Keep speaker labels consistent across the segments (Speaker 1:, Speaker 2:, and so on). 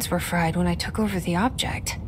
Speaker 1: Brains were fried when I took over the object.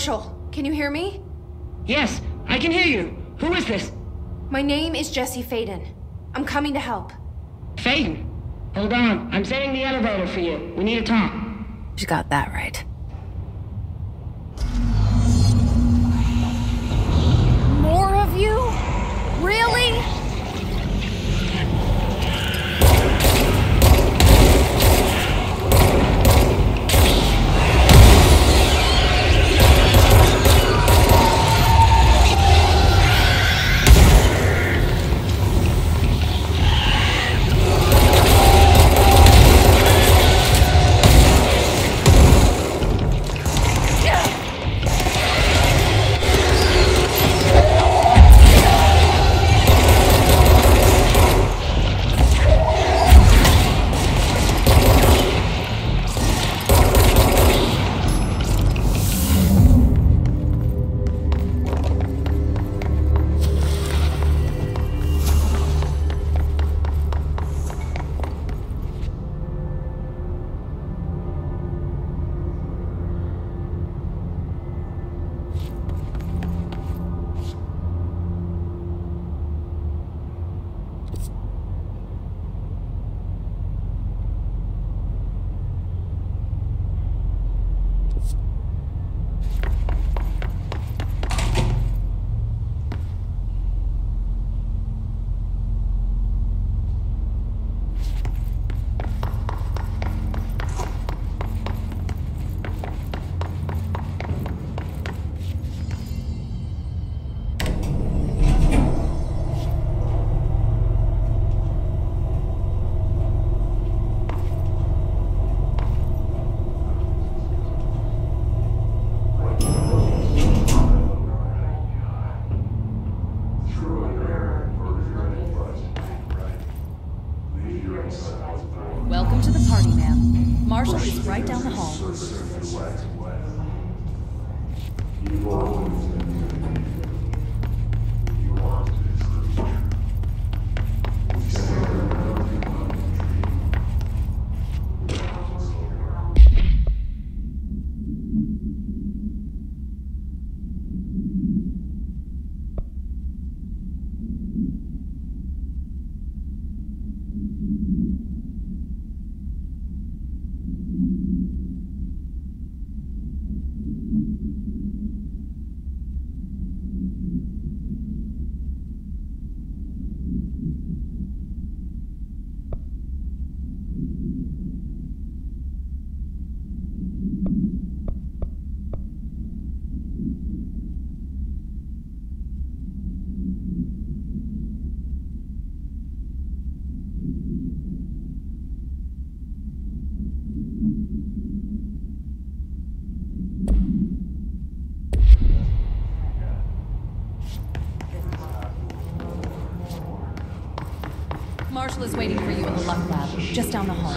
Speaker 2: Marshall, can you hear me?
Speaker 3: Yes, I can hear you. Who is this?
Speaker 2: My name is Jesse Faden. I'm coming to help.
Speaker 3: Faden? Hold on. I'm setting the elevator for you. We need to talk.
Speaker 1: She got that right.
Speaker 2: More of you? Really?
Speaker 4: Is waiting for you in the Luck Lab, just down the hall.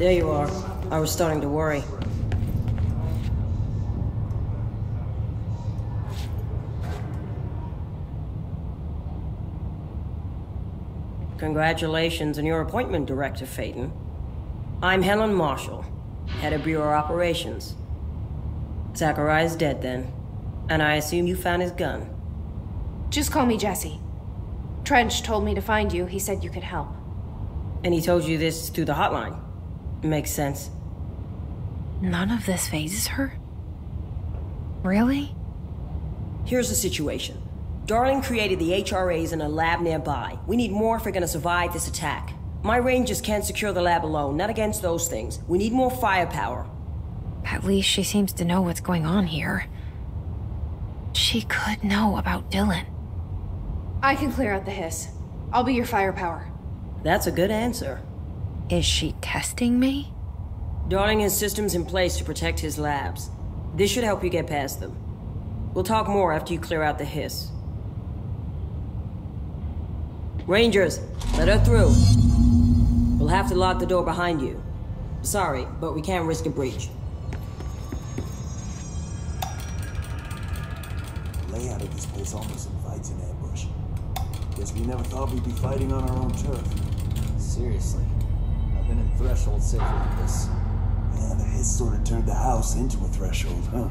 Speaker 5: There you are. I was starting to worry. Congratulations on your appointment, Director Faden. I'm Helen Marshall, head of Bureau Operations. Zachariah's dead then, and I assume you found his gun.
Speaker 2: Just call me Jesse. Trench told me to find you. He said you could help.
Speaker 5: And he told you this through the hotline. Makes sense.
Speaker 1: None of this fazes her? Really?
Speaker 5: Here's the situation. Darling created the HRAs in a lab nearby. We need more if we're gonna survive this attack. My rangers can't secure the lab alone, not against those things. We need more firepower.
Speaker 1: At least she seems to know what's going on here. She could know about Dylan.
Speaker 2: I can clear out the hiss. I'll be your firepower.
Speaker 5: That's a good answer.
Speaker 1: Is she testing me?
Speaker 5: Darling has systems in place to protect his labs. This should help you get past them. We'll talk more after you clear out the hiss. Rangers, let her through. We'll have to lock the door behind you. Sorry, but we can't risk a breach.
Speaker 4: The layout of this place almost invites an ambush. Guess we never thought we'd be fighting on our own turf.
Speaker 6: Seriously. Been in Threshold safer than this.
Speaker 4: Yeah, the hiss sort of turned the house into a threshold, huh?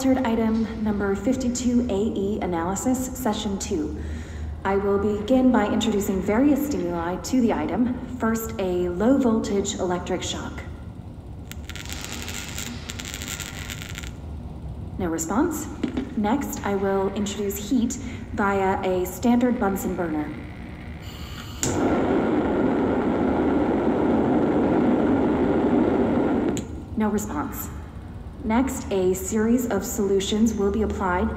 Speaker 7: Altered item number 52AE analysis, session 2. I will begin by introducing various stimuli to the item. First, a low voltage electric shock. No response. Next, I will introduce heat via a standard Bunsen burner. No response. Next, a series of solutions will be applied,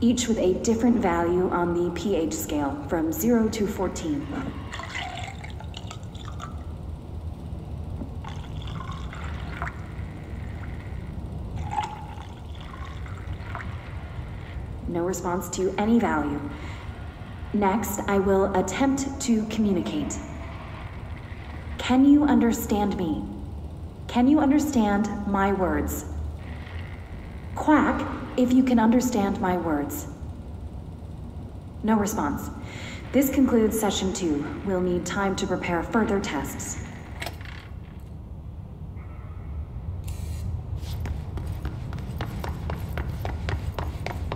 Speaker 7: each with a different value on the pH scale from 0 to 14. No response to any value. Next, I will attempt to communicate. Can you understand me? Can you understand my words? Quack if you can understand my words. No response. This concludes session two. We'll need time to prepare further tests.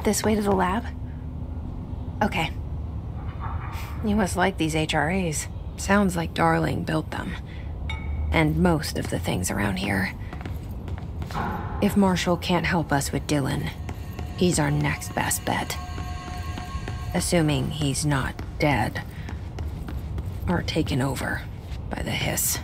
Speaker 1: This way to the lab? Okay. You must like these HRAs. Sounds like Darling built them. And most of the things around here. If Marshall can't help us with Dylan, he's our next best bet. Assuming he's not dead. Or taken over by the hiss.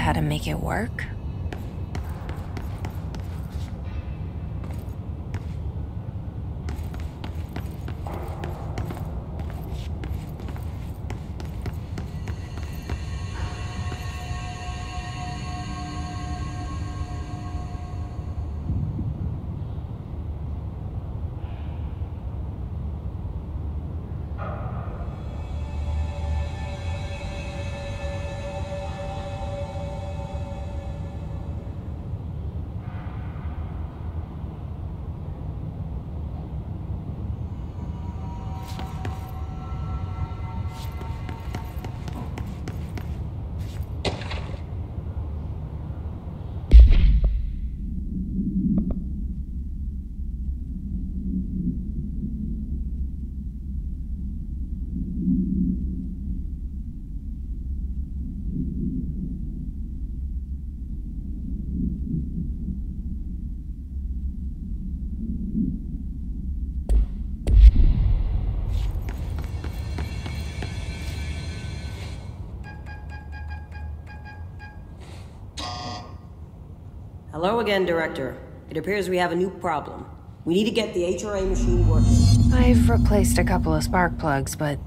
Speaker 1: how to make it work?
Speaker 5: Hello again, Director. It appears we have a new problem. We need to get the HRA machine working.
Speaker 1: I've replaced a couple of spark plugs, but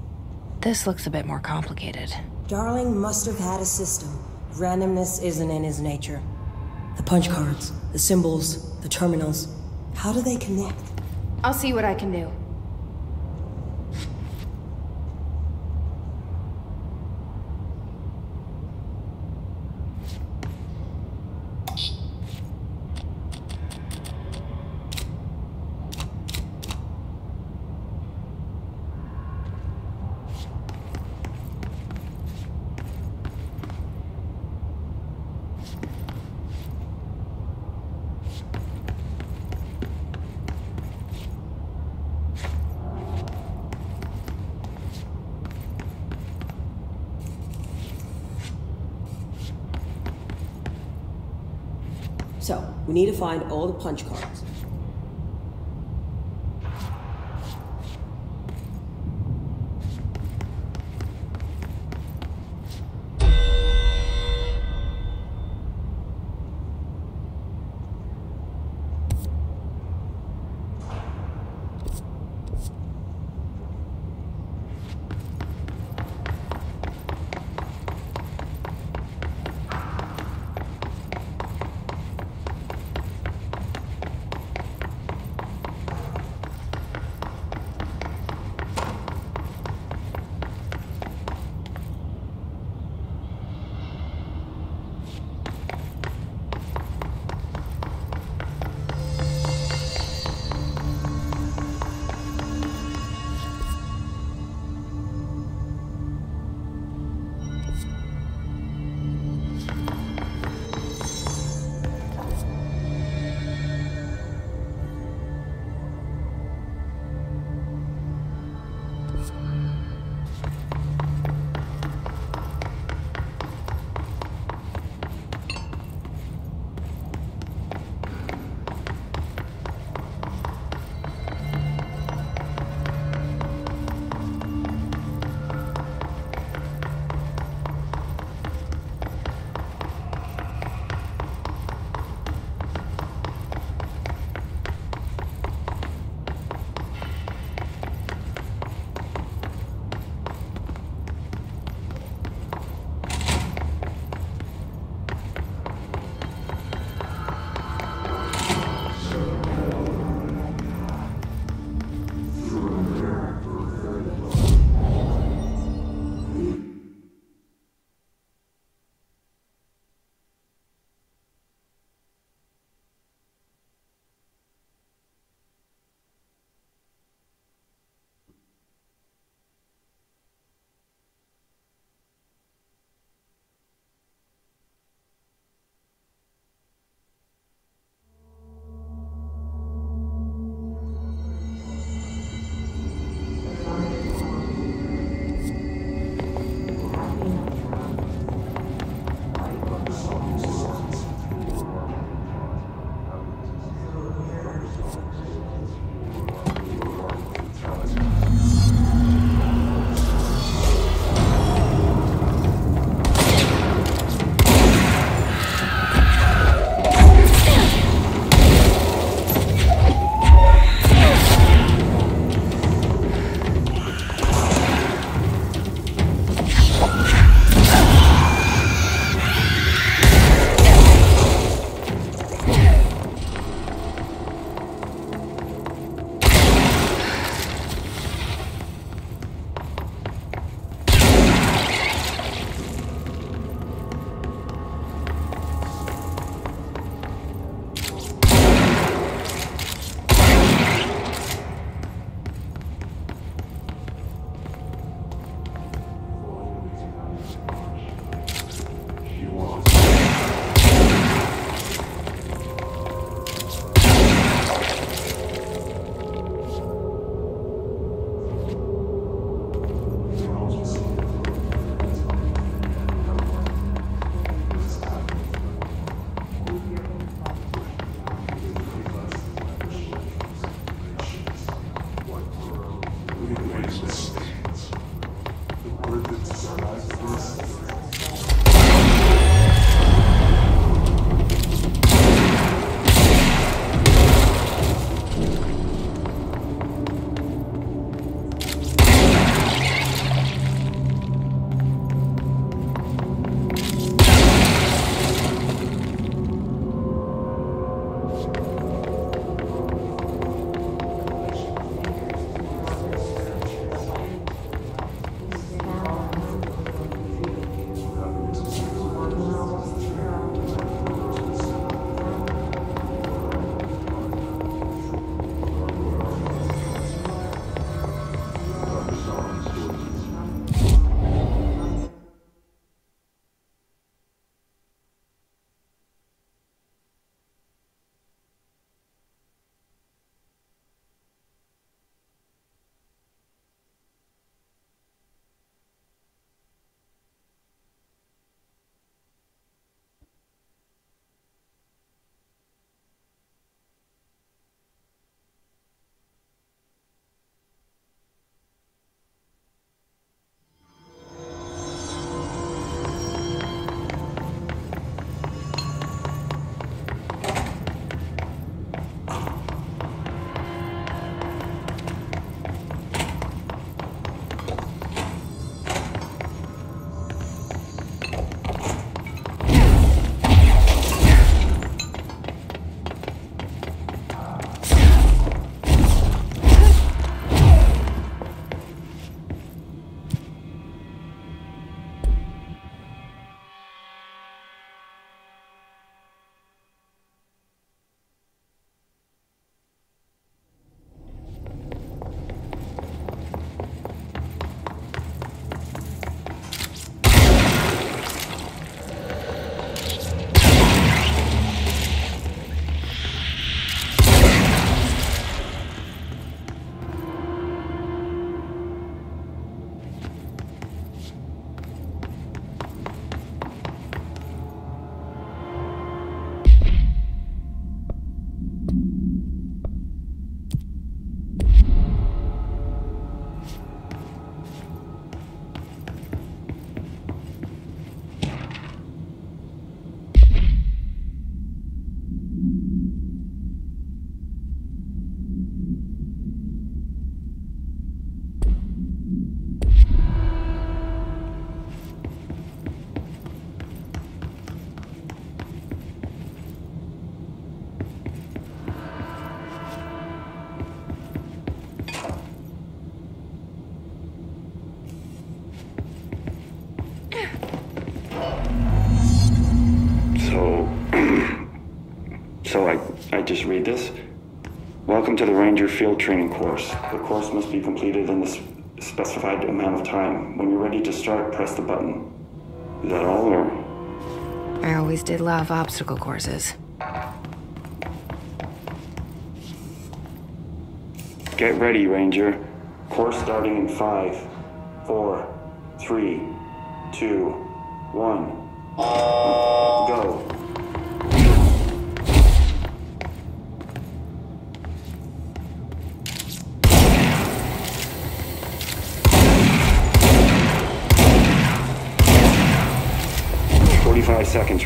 Speaker 1: this looks a bit more complicated.
Speaker 5: Darling must have had a system. Randomness isn't in his nature. The punch cards, the symbols, the terminals. How do they connect?
Speaker 2: I'll see what I can do.
Speaker 5: We need to find all the punch cards.
Speaker 8: Read this. Welcome to the Ranger Field Training course. The course must be completed in the specified amount of time. When you're ready to start, press the button. Is that all, or?
Speaker 1: I always did love obstacle courses.
Speaker 8: Get ready, Ranger. Course starting in five, four, three, two, one.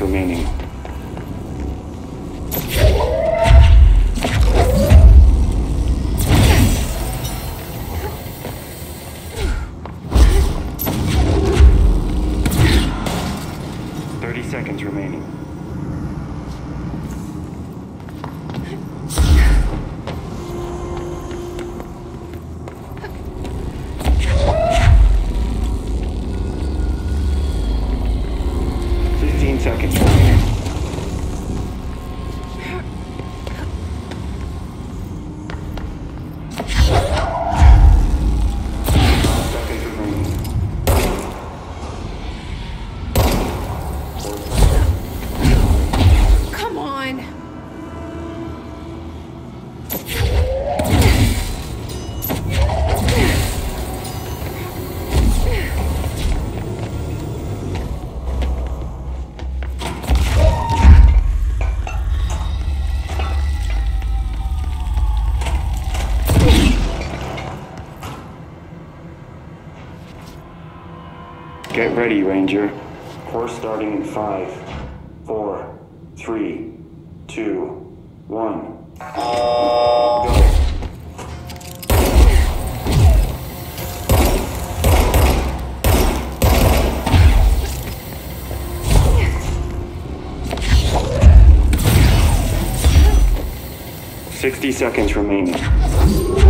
Speaker 8: Remaining. Get ready, Ranger. Course starting in five, four, three, two, one. Go. Sixty seconds remaining.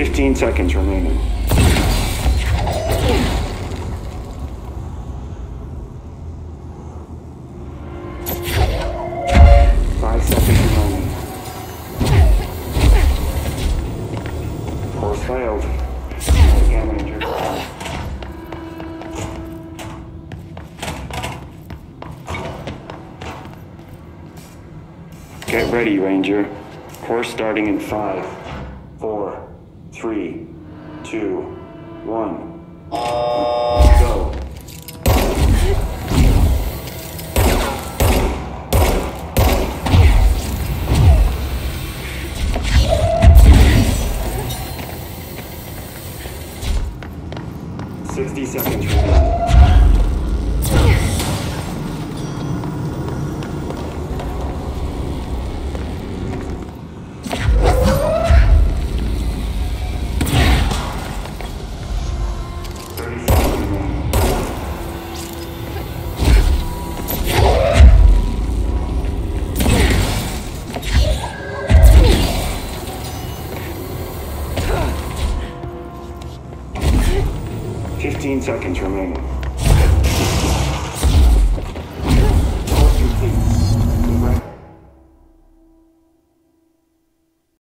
Speaker 8: 15 seconds remaining. Ready, Ranger. Course starting in five, Seconds remaining.